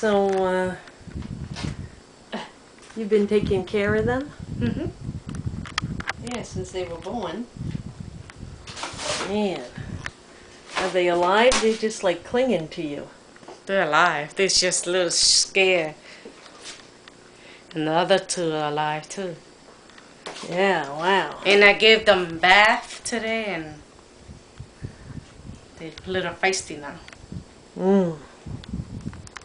So, uh, you've been taking care of them? Mm-hmm. Yeah, since they were born. Man. Are they alive? They're just like clinging to you. They're alive. They're just a little scared. And the other two are alive too. Yeah, wow. And I gave them bath today and they're a little feisty now. Mhm.